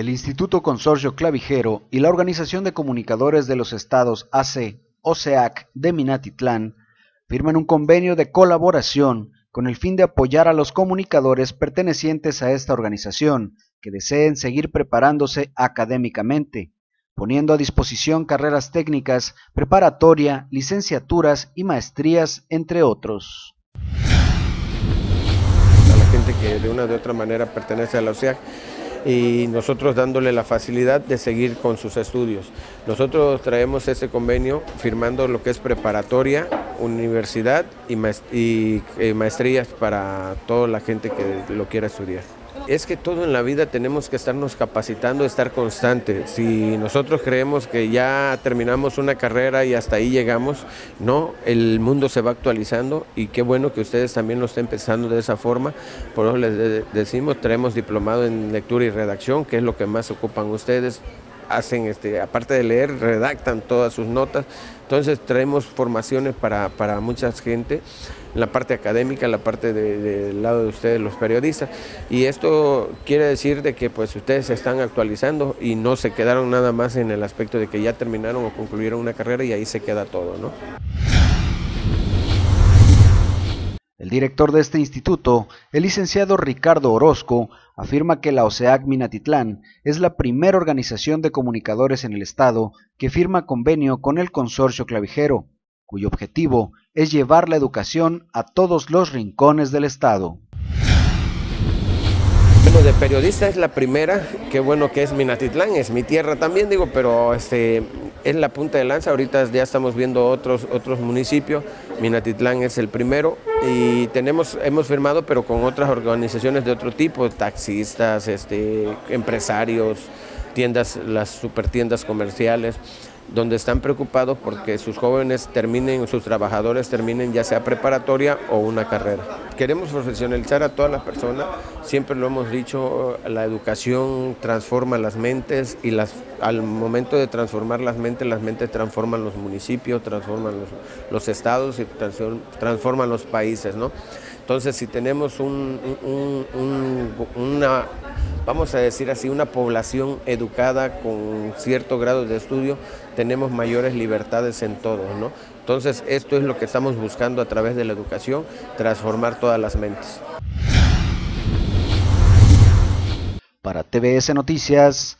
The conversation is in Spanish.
El Instituto Consorcio Clavijero y la Organización de Comunicadores de los Estados AC, OCEAC de Minatitlán, firman un convenio de colaboración con el fin de apoyar a los comunicadores pertenecientes a esta organización que deseen seguir preparándose académicamente, poniendo a disposición carreras técnicas, preparatoria, licenciaturas y maestrías, entre otros. A la gente que de una u otra manera pertenece a la OCEAC y nosotros dándole la facilidad de seguir con sus estudios. Nosotros traemos ese convenio firmando lo que es preparatoria, universidad y eh, maestrías para toda la gente que lo quiera estudiar. Es que todo en la vida tenemos que estarnos capacitando, estar constante. Si nosotros creemos que ya terminamos una carrera y hasta ahí llegamos, no, el mundo se va actualizando y qué bueno que ustedes también lo estén pensando de esa forma. Por eso les decimos, traemos diplomado en lectura y redacción, que es lo que más ocupan ustedes hacen, este, aparte de leer, redactan todas sus notas. Entonces traemos formaciones para, para mucha gente, la parte académica, la parte del lado de ustedes, los periodistas. Y esto quiere decir de que pues ustedes se están actualizando y no se quedaron nada más en el aspecto de que ya terminaron o concluyeron una carrera y ahí se queda todo, ¿no? El director de este instituto, el licenciado Ricardo Orozco, afirma que la OSEAC Minatitlán es la primera organización de comunicadores en el estado que firma convenio con el consorcio clavijero, cuyo objetivo es llevar la educación a todos los rincones del estado. Bueno, de periodista es la primera, qué bueno que es Minatitlán, es mi tierra también, digo, pero este, es la punta de lanza, ahorita ya estamos viendo otros, otros municipios, Minatitlán es el primero. Y tenemos, hemos firmado pero con otras organizaciones de otro tipo, taxistas, este, empresarios, tiendas, las supertiendas comerciales donde están preocupados porque sus jóvenes terminen, sus trabajadores terminen ya sea preparatoria o una carrera. Queremos profesionalizar a todas las personas, siempre lo hemos dicho, la educación transforma las mentes y las, al momento de transformar las mentes, las mentes transforman los municipios, transforman los, estados y transforman los países. ¿no? Entonces, si tenemos un, una vamos a decir así, una población educada con cierto grado de estudio, tenemos mayores libertades en todo, ¿no? Entonces, esto es lo que estamos buscando a través de la educación, transformar todas las mentes. Para TVS Noticias,